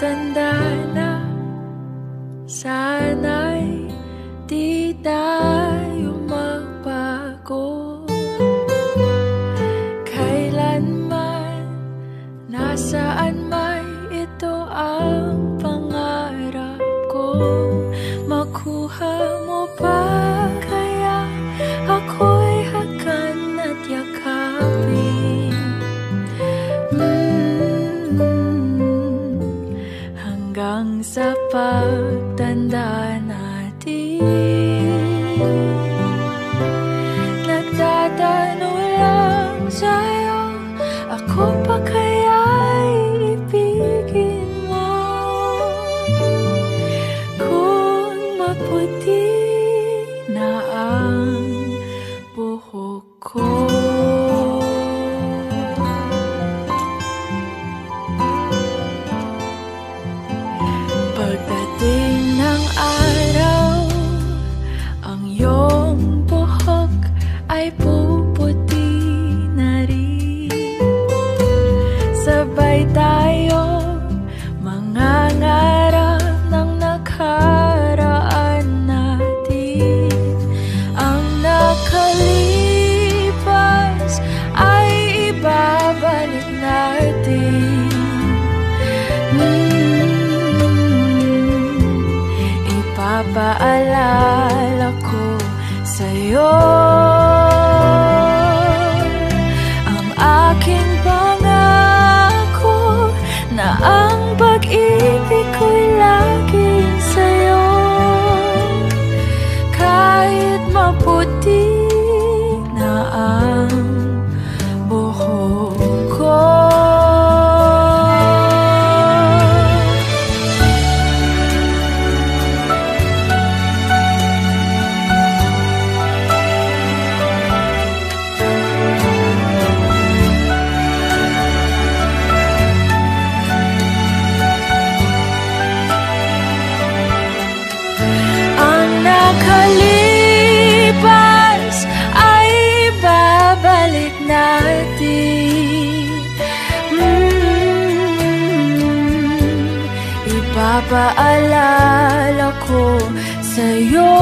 等待。hanggang sa pagtanda natin. Nagtatanong lang sa'yo Ako pa kaya ibigin mo? Kung maputi Pinapaalala ko sa'yo. Pinapaalala ko sa'yo.